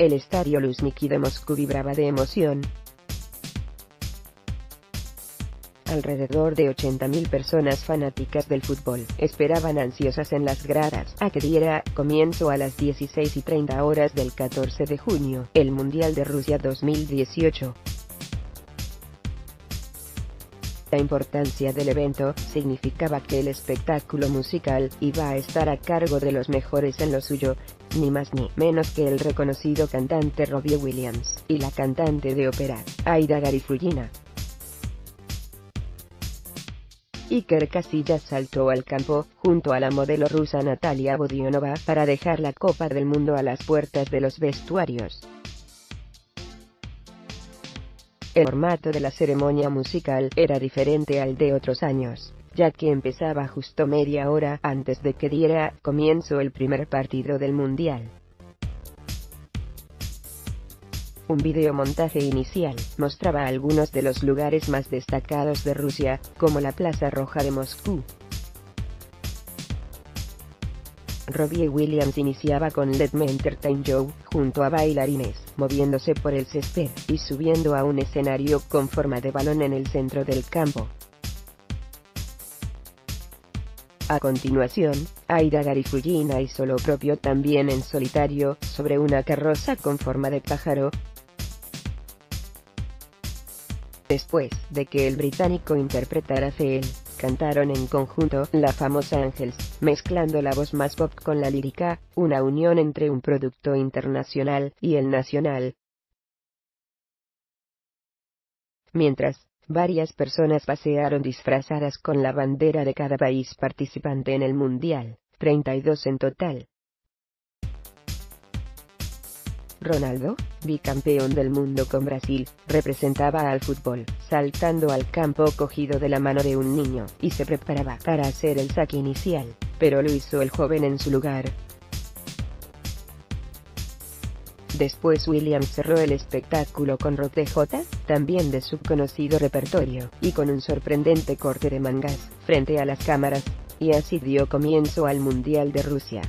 el estadio Luzhniki de Moscú vibraba de emoción. Alrededor de 80.000 personas fanáticas del fútbol esperaban ansiosas en las gradas a que diera comienzo a las 16 y 30 horas del 14 de junio, el Mundial de Rusia 2018. La importancia del evento significaba que el espectáculo musical iba a estar a cargo de los mejores en lo suyo, ni más ni menos que el reconocido cantante Robbie Williams y la cantante de ópera, Aida Garifulina. Iker Casillas saltó al campo, junto a la modelo rusa Natalia Bodionova, para dejar la Copa del Mundo a las puertas de los vestuarios. El formato de la ceremonia musical era diferente al de otros años, ya que empezaba justo media hora antes de que diera comienzo el primer partido del Mundial. Un videomontaje inicial mostraba algunos de los lugares más destacados de Rusia, como la Plaza Roja de Moscú, Robbie Williams iniciaba con Let Me Entertain You, junto a bailarines, moviéndose por el césped, y subiendo a un escenario con forma de balón en el centro del campo. A continuación, Aida Garifulina hizo lo propio también en solitario, sobre una carroza con forma de pájaro, Después de que el británico interpretara Feel, cantaron en conjunto la famosa Angels, mezclando la voz más pop con la lírica, una unión entre un producto internacional y el nacional. Mientras, varias personas pasearon disfrazadas con la bandera de cada país participante en el Mundial, 32 en total, Ronaldo, bicampeón del mundo con Brasil, representaba al fútbol, saltando al campo cogido de la mano de un niño, y se preparaba para hacer el saque inicial, pero lo hizo el joven en su lugar. Después Williams cerró el espectáculo con rock de J, también de su conocido repertorio, y con un sorprendente corte de mangas, frente a las cámaras, y así dio comienzo al Mundial de Rusia.